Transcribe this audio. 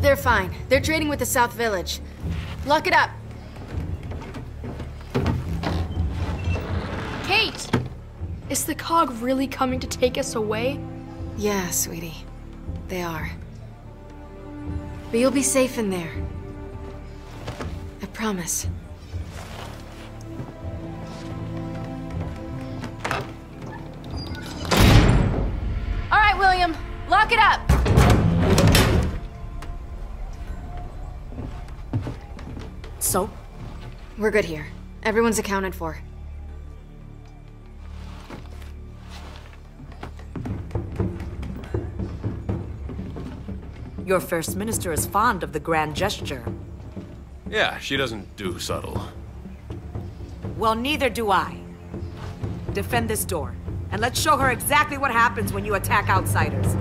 They're fine. They're trading with the South Village. Lock it up. Kait! Is the COG really coming to take us away? Yeah, sweetie. They are. But you'll be safe in there. I promise. All right, William. Lock it up! So? We're good here. Everyone's accounted for. Your First Minister is fond of the grand gesture. Yeah, she doesn't do subtle. Well, neither do I. Defend this door, and let's show her exactly what happens when you attack outsiders.